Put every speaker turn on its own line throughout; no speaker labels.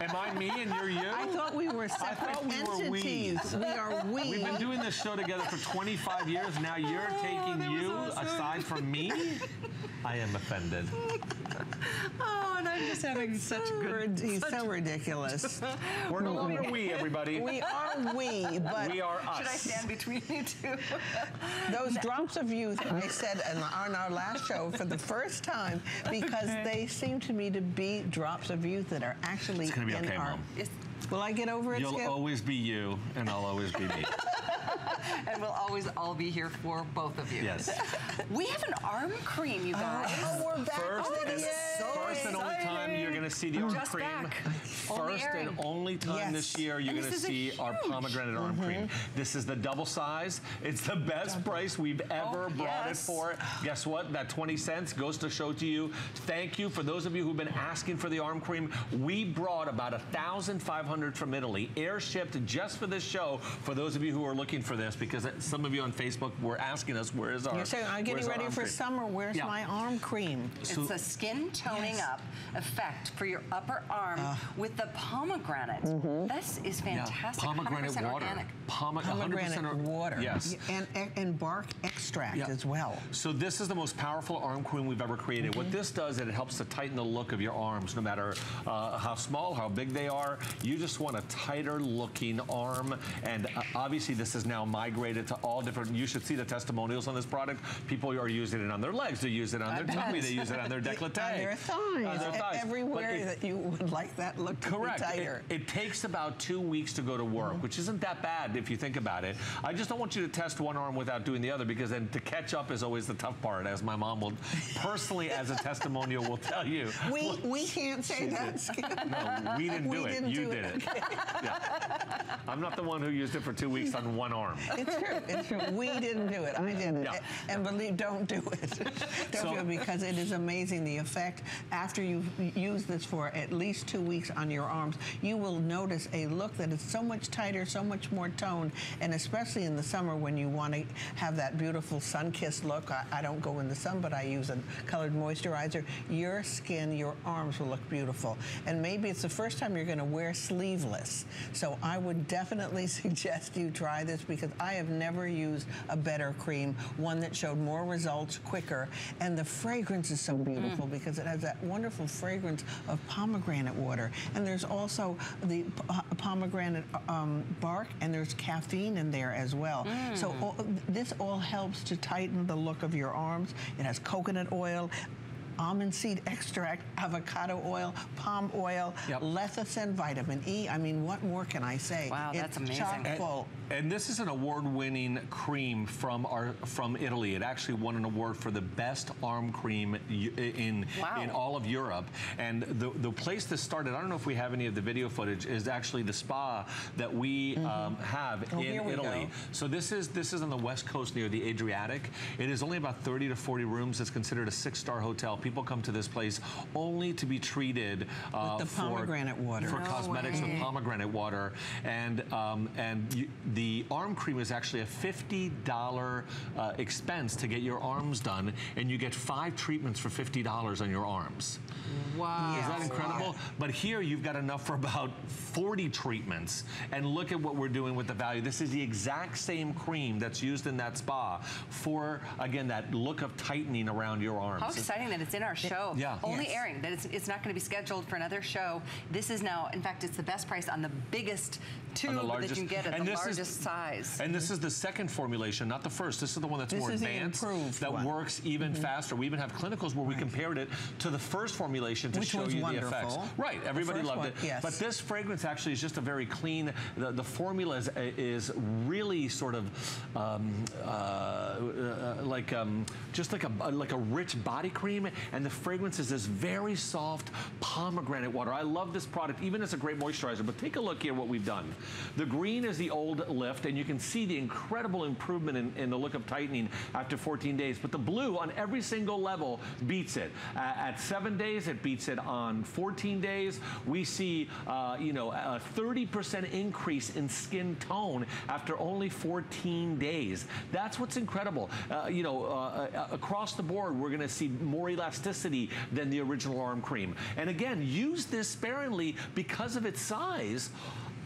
Am I me and you're you?
I thought we were separate
we
entities.
Were
we. we are we.
We've been doing this show together for 25 years. Now you're oh, taking you awesome. aside from me? I am offended.
Oh, and I'm just having such good.
He's such so ridiculous.
We're no longer we, everybody.
We are we, but
we are us.
Should I stand between you two?
Those drops of youth, I said on our last show for the first time because okay. they seem to me to be drops of youth that are actually
it's gonna be
in
okay,
our.
Mom.
Will I get over it?
You'll
Skip?
always be you, and I'll always be me.
and we'll always all be here for both of you.
Yes.
We have an arm cream, you oh, guys.
Oh, we're back.
First,
oh,
and,
so
first and only time you're going to see the arm
Just
cream.
Back.
First and only time
yes.
this year you're going to see our pomegranate arm mm -hmm. cream. This is the double size. It's the best double. price we've ever oh, brought yes. it for. Guess what? That 20 cents goes to show to you. Thank you for those of you who've been asking for the arm cream. We brought about 1,500 from Italy, air shipped just for this show. For those of you who are looking for this, because some of you on Facebook were asking us, where is our?
You're saying, I'm getting ready for cream? summer. Where's yeah. my arm cream?
So, it's a skin toning yes. up effect for your upper arm uh, with the pomegranate. Mm -hmm. This is fantastic.
Yeah. Pomegranate water.
Organic.
Pom pomegranate water.
Yes.
And, and bark extract yeah. as well.
So this is the most powerful arm cream we've ever created. Mm -hmm. What mm-hmm. this does is it helps to tighten the look of your arms, no matter uh, how small, how big they are. You just want a tighter looking arm. And uh, obviously this is now migrated to all different, you should see the testimonials on this product. People are using it on their legs, they use it on their tummy, they use it on their décolleté.
on their thighs. On their thighs. Everywhere it, that you would like that look
correct.
tighter.
It, it, takes about two weeks to go to work, mm -hmm. which isn't that bad if you think about it. I just don't want you to test one arm without doing the other because then to catch up is always the tough part, as my mom will personally, as a testimonial, will tell you.
We we can't say that.
no, we didn't do
we
it.
Didn't
you
do
did it. it. yeah. I'm not the one who used it for two weeks on one arm.
It's true. It's true. We didn't do it. I didn't. Yeah. And believe, don't do it. don't so, do it because it is amazing the effect after you've used this for at least two weeks on your arms. You will notice a look that is so much tighter, so much more toned, and especially in the summer when you want to have that beautiful sun-kissed look. I, I, don't go in the sun, but I use a colored moisturizer. Your skin, your arms will look beautiful. And maybe it's the first time you're going to wear sleeveless. So I would definitely suggest you try this because I have never used a better cream, one that showed more results quicker. And the fragrance is so beautiful mm. because it has that wonderful fragrance of pomegranate water. And there's also the pomegranate um, bark and there's caffeine in there as well. Mm. So all, this all helps to tighten the look of your arms. It has coconut oil, almond seed extract, avocado oil, palm oil, yep. lecithin, vitamin E. I mean, what more can I say?
Wow,
it's
that's amazing.
chock full.
And, and this is an award-winning cream from our from Italy. It actually won an award for the best arm cream in wow. in all of Europe. And the the place this started, I don't know if we have any of the video footage, is actually the spa that we mm -hmm. um, have
oh,
in Italy. So this is this is on the west coast near the Adriatic. It is only about 30 to 40 rooms. It's considered a six-star hotel people come to this place only to be treated
uh, with the pomegranate
for,
water.
For no cosmetics way. with pomegranate water. And um, and you, the arm cream is actually a $50 uh, expense to get your arms done. And you get five treatments for $50 on your arms.
Wow.
Is that incredible? Wow. But here you've got enough for about 40 treatments. And look at what we're doing with the value. This is the exact same cream that's used in that spa for, again, that look of tightening around your arms.
How exciting that it's in our show.
It, yeah.
Only yes. airing, that it's, it's not going to be scheduled for another show. This is now, in fact, it's the best price on the biggest tube largest, that you can get at the largest is, size.
And this is the second formulation, not the first. This is the one that's
this
more advanced, that
one.
works even mm -hmm. faster. We even have clinicals where we right. compared it to the first formulation to
Which
show you
wonderful.
the effects. Right, everybody loved
one,
it.
Yes.
But this fragrance actually is just a very clean, the, the formula is, is really sort of um, uh, uh, like, um, just like a, like a rich body cream, and the fragrance is this very soft pomegranate water. I love this product, even as a great moisturizer, but take a look here what we've done. The green is the old lift, and you can see the incredible improvement in, in the look of tightening after 14 days, but the blue on every single level beats it. Uh, at seven days, it beats it on 14 days. We see, uh, you know, a 30% increase in skin tone after only 14 days. That's what's incredible. Uh, you know, uh, uh, across the board, we're gonna see more elasticity than the original arm cream. And again, use this sparingly because of its size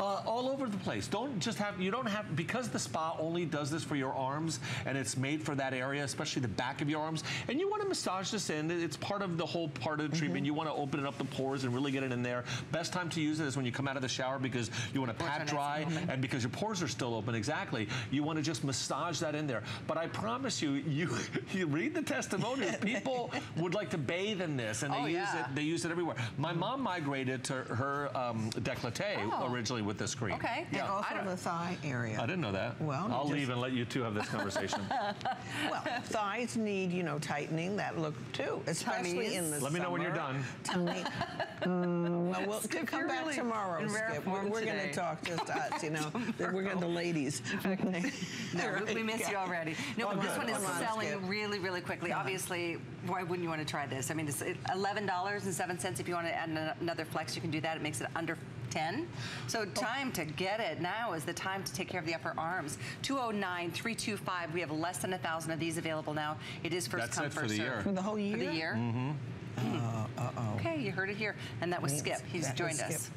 uh, all over the place. Don't just have, you don't have, because the spa only does this for your arms and it's made for that area, especially the back of your arms, and you want to massage this in. It's part of the whole part of the treatment. Mm -hmm. You want to open up the pores and really get it in there. Best time to use it is when you come out of the shower because you want to pat dry and because your pores are still open, exactly. You want to just massage that in there. But I promise you, you, you read the testimonials, people would like to bathe in this and they oh, use yeah. it, they use it everywhere. My mom migrated to her um, décolleté oh. originally with this cream.
Okay.
Yeah. And also the thigh area.
I didn't know that. Well, I'll leave and let you two have this conversation.
well, thighs need, you know, tightening that look too, especially Tummies. in the
Let me know when you're done.
Tummy. um, well, we'll Skip, come back really tomorrow, Skip. We're, we're going to talk just us, you know. we're going to the ladies.
no, we miss you already. No, oh, but this one is selling Skip. really, really quickly. Yeah. Obviously, why wouldn't you want to try this? I mean, it's $11.07 if you want to add another flex, you can do that. It makes it under 10. So time to get it. Now is the time to take care of the upper arms. 209-325. We have less than a 1,000 of these available now. It is first
That's
come,
it
first
for the
serve.
year.
For the whole year?
For the year.
Mm-hmm.
Uh, uh-oh.
Okay, you heard it here. And that was Skip. He's joined us.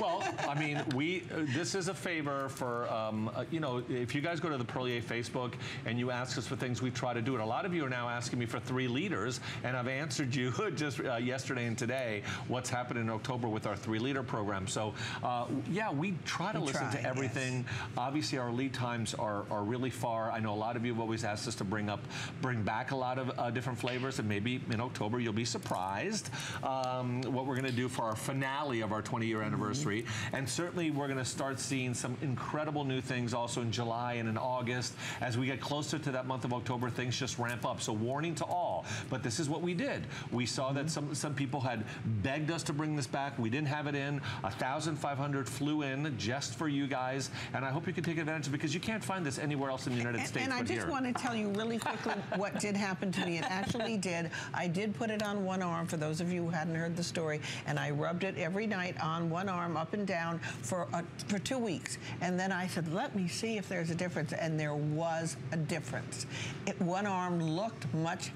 Well, I mean, we uh, this is a favor for, um, uh, you know, if you guys go to the Perlier Facebook and you ask us for things, we try to do it. A lot of you are now asking me for three liters, and I've answered you just uh, yesterday and today what's happened in October with our three liter program. So, uh, yeah, we try to we listen try, to everything. Yes. Obviously, our lead times are, are really far. I know a lot of you have always asked us to bring up, bring back a lot of uh, different flavors, and maybe in October you'll be surprised um, what we're going to do for our finale of our 20 year anniversary. And certainly we're going to start seeing some incredible new things also in July and in August. As we get closer to that month of October, things just ramp up. So warning to all. But this is what we did. We saw that some, some people had begged us to bring this back. We didn't have it in. 1,500 flew in just for you guys. And I hope you can take advantage of it because you can't find this anywhere else in the United
and,
States
And I just
here.
want to tell you really quickly what did happen to me. It actually did. I did put it on one arm for those of you who hadn't heard the story. And I rubbed it every night on one arm up and down for, uh, for two weeks. And then I said, let me see if there's a difference. And there was a difference. It, one arm looked much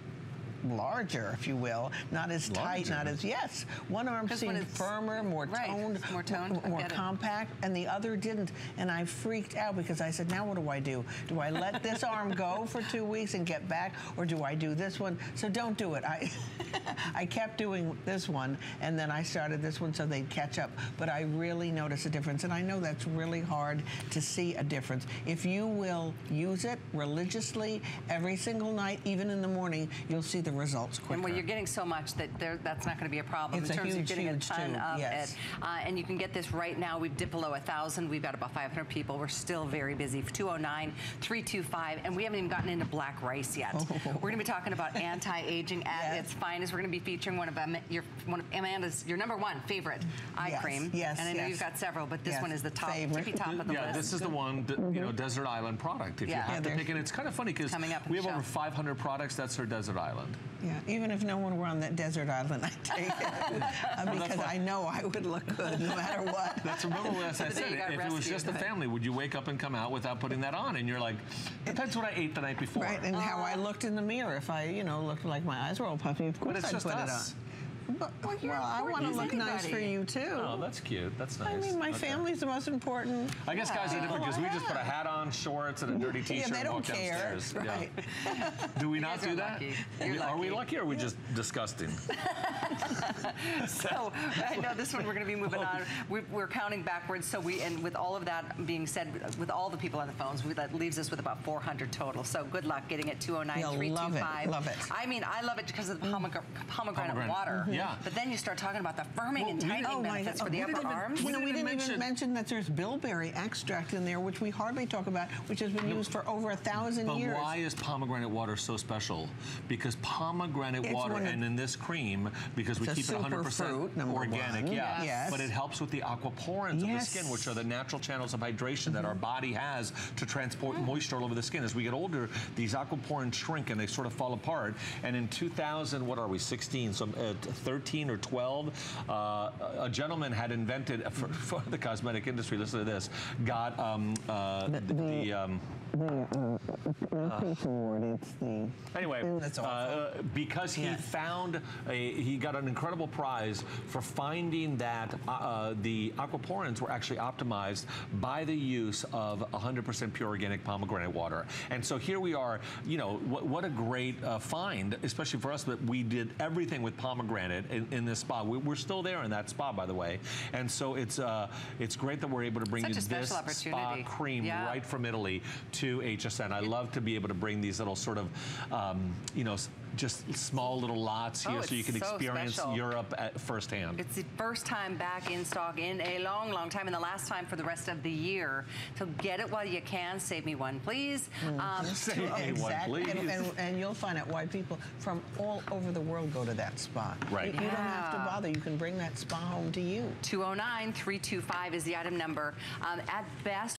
larger, if you will, not as larger. tight, not as yes. One arm seemed firmer, more
right,
toned,
more toned,
more compact, and the other didn't. And I freaked out because I said, now what do I do? Do I let this arm go for two weeks and get back, or do I do this one? So don't do it. I I kept doing this one, and then I started this one so they'd catch up. But I really noticed a difference, and I know that's really hard to see a difference. If you will use it religiously every single night, even in the morning, you'll see the results quicker.
And when you're getting so much that that's not going to be a problem
it's
in terms
huge,
of getting a ton
tube.
of
yes.
it. Uh, and you can get this right now. We've dipped below 1,000. We've got about 500 people. We're still very busy. 209-325. And we haven't even gotten into black rice yet. Oh. We're going to be talking about anti-aging at yes. its finest. We're going to be featuring one of your one of Amanda's your number one favorite eye
yes.
cream.
Yes.
And I know
yes.
you've got several, but this one is the top,
Favorite.
tippy top of the
yeah,
list.
Yeah, this is the one, that, you know, Desert Island product. If
yeah.
you have
yeah,
to pick it, it's kind of funny because we have over 500 products. That's her Desert Island.
Yeah, even if no one were on that desert island, I'd take it. uh, because I know I would look good no matter what.
That's remember what I said. If it was just the family, would you wake up and come out without putting that on? And you're like, depends what I ate the night before.
Right, and uh, how I looked in the mirror. If I, you know, looked like my eyes were all puffy, of course I'd put us. it on. But, well, well I want to look nice for you too.
Oh, that's cute. That's nice.
I mean, my okay. family's the most important.
I guess yeah. guys are different because we just put a hat on, shorts, and a dirty T-shirt
yeah,
and walk
care.
downstairs.
Right.
Yeah. Do we not do that? Are we lucky or are we just disgusting?
so I know this one we're going to be moving on. We, are counting backwards. So we and with all of that being said, with all the people on the phones, we, that leaves us with about 400 total. So good luck getting it 209
Love it. Love it.
I mean, I love it because of the pomegranate, pomegranate, water.
Mm -hmm. Yeah.
But then you start talking about the firming well, and tightening oh benefits for the upper
even,
arms.
You know, we didn't mention, even mention that there's bilberry extract in there, which we hardly talk about, which has been no, used for over a thousand
but
years.
But why is pomegranate water so special? Because pomegranate
it's
water, and in this cream, because we keep it 100%
fruit,
organic,
one.
yeah,
yes.
but it helps helps with the aquaporins of the skin, which are the natural channels of hydration that our body has to transport moisture all over the skin. As we get older, these aquaporins shrink and they sort of fall apart. And in 2000, what are we, 16, so uh, 13 or 12, uh, a gentleman had invented, for, for the cosmetic industry, listen to this, got um, uh, the, the um,
It's the
Anyway,
That's
uh, uh, because he
Yes.
found, a, he got an incredible prize for finding that uh, uh, the aquaporins were actually optimized by the use of 100% pure organic pomegranate water. And so here we are, you know, what, what a great uh, find, especially for us that we did everything with pomegranate in, in this spot. We, we're still there in that spot, by the way. And so it's uh, it's great that we're able to bring
Such
you this spa cream
Yeah.
right from Italy to HSN. I love to be able to bring these little sort of, um, you know, just small little lots
Oh,
here so you can
so
experience
special.
Europe at firsthand.
It's the first time back in stock in a long, long time, and the last time for the rest of the year. So get it while you can. Save me one, please. Um,
Save me one,
Exactly. And,
please.
and, and you'll find out why people from all over the world go to that spa.
Right.
You, you don't have to bother. You can bring that spa home to you.
209 325 is the item number. Um, at best,